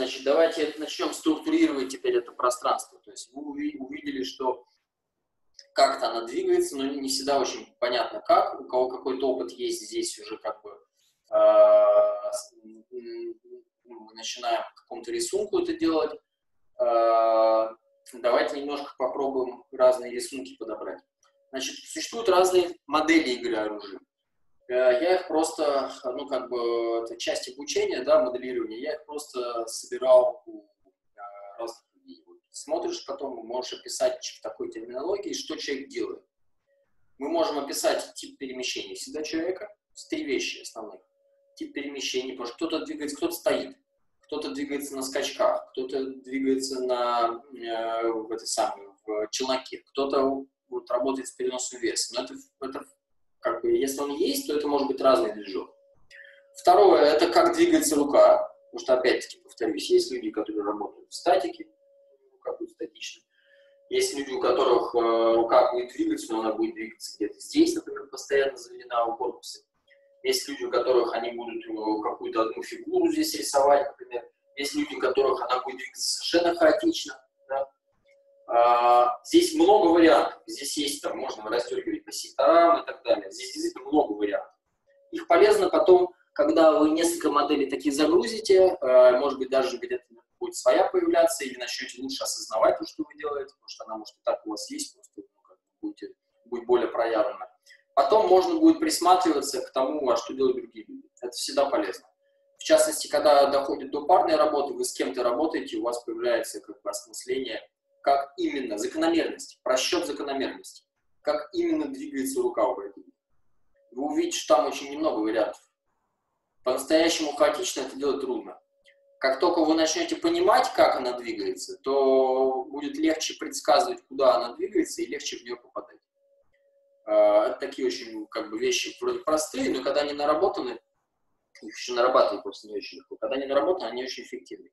значит, давайте начнем структурировать теперь это пространство. То есть вы увидели, что как-то она двигается, но не всегда очень понятно как. У кого какой-то опыт есть здесь уже как бы э, мы начинаем к какому-то рисунку это делать. Э, давайте немножко попробуем разные рисунки подобрать. Значит, существуют разные модели игры оружия. Э, я их просто, ну, как бы, это часть обучения, да, моделирования, я их просто собирал у э, разных людей. смотришь потом, можешь описать в такой терминологии, что человек делает. Мы можем описать тип перемещения всегда человека, три вещи основных. Тип перемещения, потому что кто-то двигается, кто-то стоит, кто-то двигается на скачках, кто-то двигается на, э, в этой самой, в челноке, кто-то вот, работает с переносом веса. Но это, это как бы, если он есть, то это может быть разный движок. Второе, это как двигается рука, потому что, опять-таки, повторюсь, есть люди, которые работают в статике, рука будет статичной. Есть люди, у которых э, рука будет двигаться, но она будет двигаться где-то здесь, например, постоянно заведена у корпуса. Есть люди, у которых они будут э, какую-то одну фигуру здесь рисовать, например. Есть люди, у которых она будет двигаться совершенно хаотично. А, здесь много вариантов. Здесь есть, там, можно расстегивать по секторам и так далее. Здесь действительно много вариантов. Их полезно потом, когда вы несколько моделей таких загрузите, а, может быть, даже где-то будет своя появляться, или начнете лучше осознавать то, что вы делаете, потому что она, может, и так у вас есть, просто ну, будете, будет более проявлена. Потом можно будет присматриваться к тому, а что делают другие люди. Это всегда полезно. В частности, когда доходит до парной работы, вы с кем-то работаете, у вас появляется как бы осмысление как именно, закономерность, просчет закономерности, как именно двигается рука у противника. Вы увидите, что там очень немного вариантов. По-настоящему хаотично это делать трудно. Как только вы начнете понимать, как она двигается, то будет легче предсказывать, куда она двигается, и легче в нее попадать. А, это такие очень как бы, вещи вроде простые, но когда они наработаны, их еще нарабатывать просто не очень легко. Когда они наработаны, они очень эффективны.